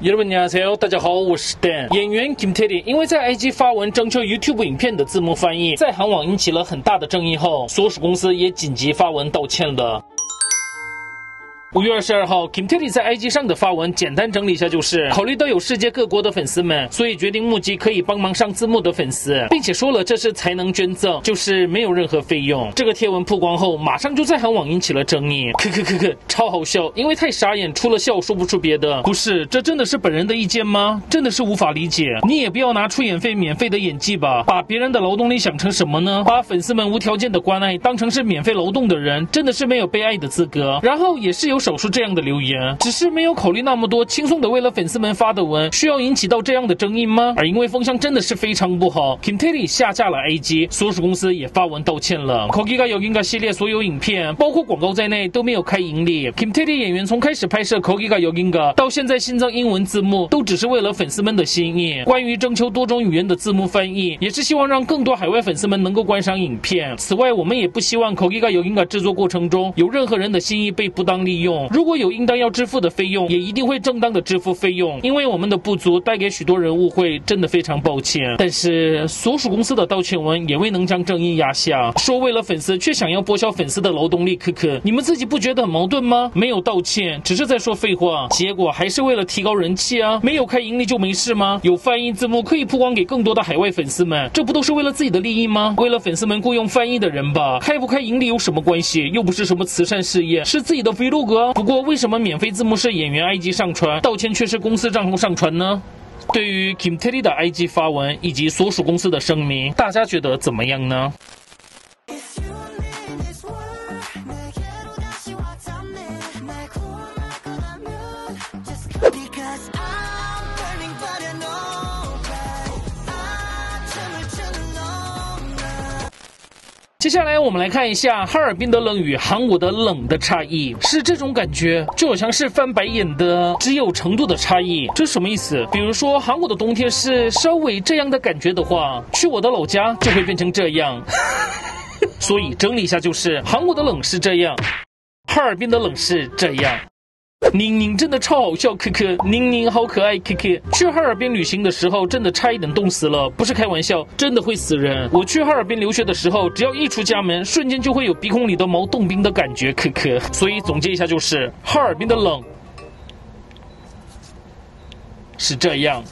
여러분안녕하세요大家好，我是 Dan。演员 Kim Tae 因为在 IG 发文征求 YouTube 影片的字幕翻译，在韩网引起了很大的争议后，所属公司也紧急发文道歉了。 五月二十二号，Kim Tae 在 IG 上的发文，简单整理一下就是：考虑到有世界各国的粉丝们，所以决定募集可以帮忙上字幕的粉丝，并且说了这是才能捐赠，就是没有任何费用。这个贴文曝光后，马上就在韩网引起了争议。可可可可，超好笑，因为太傻眼，除了笑说不出别的。不是，这真的是本人的意见吗？真的是无法理解。你也不要拿出演费免费的演技吧，把别人的劳动力想成什么呢？把粉丝们无条件的关爱当成是免费劳动的人，真的是没有被爱的资格。然后也是有。手术这样的留言，只是没有考虑那么多，轻松的为了粉丝们发的文，需要引起到这样的争议吗？而因为风向真的是非常不好，Kim Tae 下架了 A G，所属公司也发文道歉了。Kogiga Yoginga 系列所有影片，包括广告在内都没有开盈利。Kim Tae 演员从开始拍摄 Kogiga Yoginga 到现在新增英文字幕，都只是为了粉丝们的心意。关于征求多种语言的字幕翻译，也是希望让更多海外粉丝们能够观赏影片。此外，我们也不希望 Kogiga Yoginga 制作过程中有任何人的心意被不当利用。如果有应当要支付的费用，也一定会正当的支付费用。因为我们的不足带给许多人误会，真的非常抱歉。但是所属公司的道歉文也未能将正义压下，说为了粉丝却想要剥削粉丝的劳动力，可可，你们自己不觉得很矛盾吗？没有道歉，只是在说废话，结果还是为了提高人气啊！没有开盈利就没事吗？有翻译字幕可以曝光给更多的海外粉丝们，这不都是为了自己的利益吗？为了粉丝们雇佣翻译的人吧，开不开盈利有什么关系？又不是什么慈善事业，是自己的 vlog。不过为什么免费字幕是演员 IG 上传，道歉却是公司账号上传呢？对于 Kim Tae 的 IG 发文以及所属公司的声明，大家觉得怎么样呢？接下来我们来看一下哈尔滨的冷与韩国的冷的差异，是这种感觉，就好像是翻白眼的，只有程度的差异。这什么意思？比如说韩国的冬天是稍微这样的感觉的话，去我的老家就会变成这样。所以整理一下，就是韩国的冷是这样，哈尔滨的冷是这样。宁宁真的超好笑，可可，宁宁好可爱，可可。去哈尔滨旅行的时候，真的差一点冻死了，不是开玩笑，真的会死人。我去哈尔滨留学的时候，只要一出家门，瞬间就会有鼻孔里的毛冻冰的感觉，可可。所以总结一下就是，哈尔滨的冷是这样。